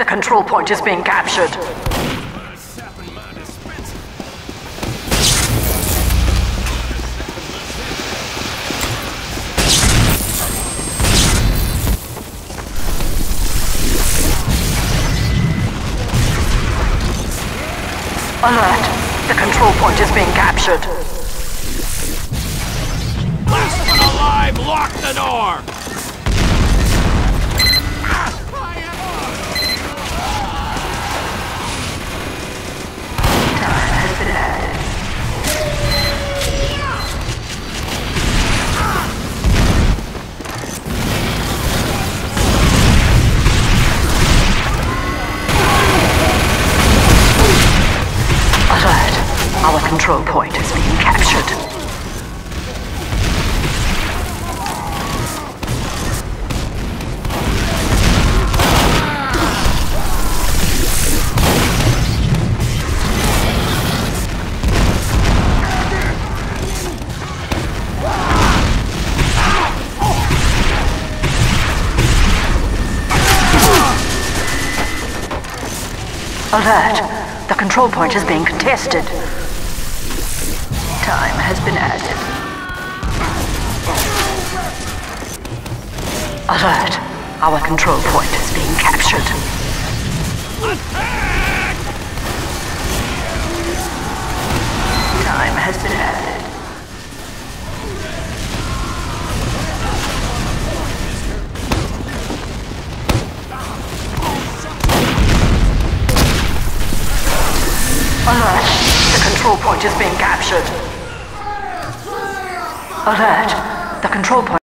The control point is being captured. Alert! The control point is being captured. Last one alive, lock the door! Control point is being captured. Alert! The control point is being contested. Time has been added. Alert! Our control point is being captured. Time has been added. Alert! The control point is being captured. Alert! The control point